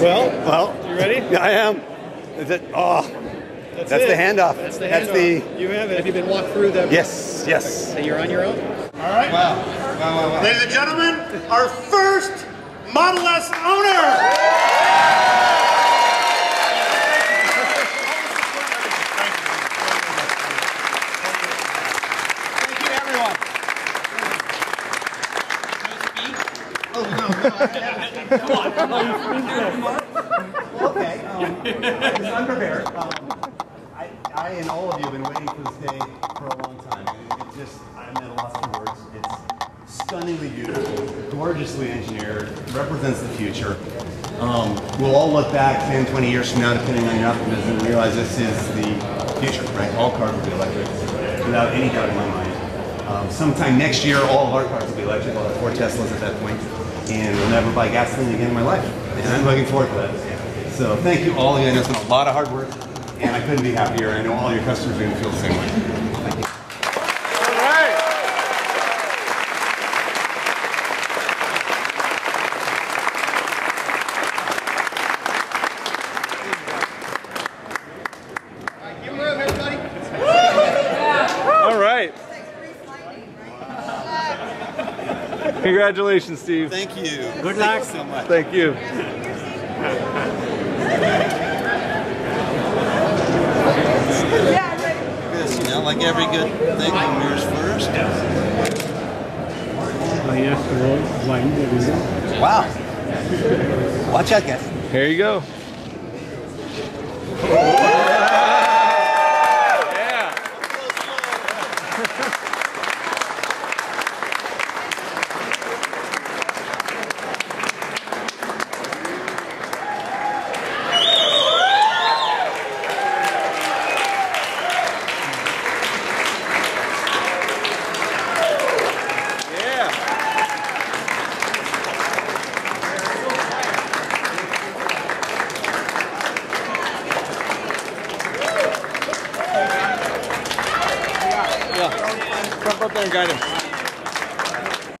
Well, Well, you ready? yeah, I am. Is it? Oh, That's, That's it. the handoff. That's the That's the- You have it. Have you been walked through that? yes, yes. So you're on your own? All right. Wow. Ladies and gentlemen, our first Model S owner! Thank you, everyone. Okay. Um, I was unprepared. Um, I, I and all of you have been waiting for this day for a long time. It, it just, I'm at a loss for words. It's stunningly beautiful, gorgeously engineered, represents the future. Um, we'll all look back 10, 20 years from now, depending on your optimism, and realize this is the future, right? All cars will be electric, without any doubt in my mind. Um, sometime next year, all of our cars will be electric. I'll have four Teslas at that point, and we'll never buy gasoline again in my life. And I'm looking forward to that. So thank you all again. It's been a lot of hard work, and I couldn't be happier. I know all your customers are going to feel the same way. Thank you. All right. Give him room, everybody. All right. Congratulations, Steve. Thank you. Good luck so much. Thank you. This, you know, like every good thing, mirrors first. Wow. Watch out, guys. Here you go. Só pra pegar.